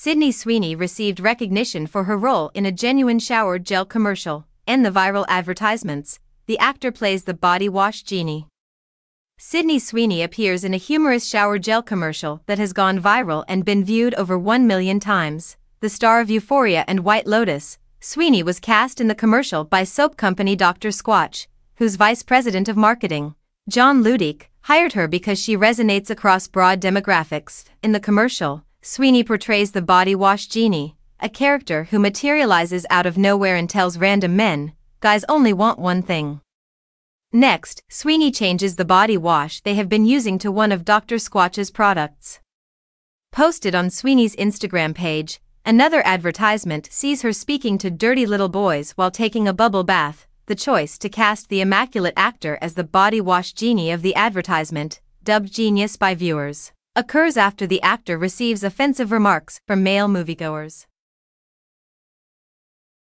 Sydney Sweeney received recognition for her role in a genuine shower gel commercial and the viral advertisements. The actor plays the body wash genie. Sydney Sweeney appears in a humorous shower gel commercial that has gone viral and been viewed over 1 million times. The star of Euphoria and White Lotus, Sweeney was cast in the commercial by soap company Dr. Squatch, whose vice president of marketing, John Ludick, hired her because she resonates across broad demographics. In the commercial, Sweeney portrays the body wash genie, a character who materializes out of nowhere and tells random men, guys only want one thing. Next, Sweeney changes the body wash they have been using to one of Dr. Squatch's products. Posted on Sweeney's Instagram page, another advertisement sees her speaking to dirty little boys while taking a bubble bath. The choice to cast the immaculate actor as the body wash genie of the advertisement, dubbed Genius by viewers occurs after the actor receives offensive remarks from male moviegoers.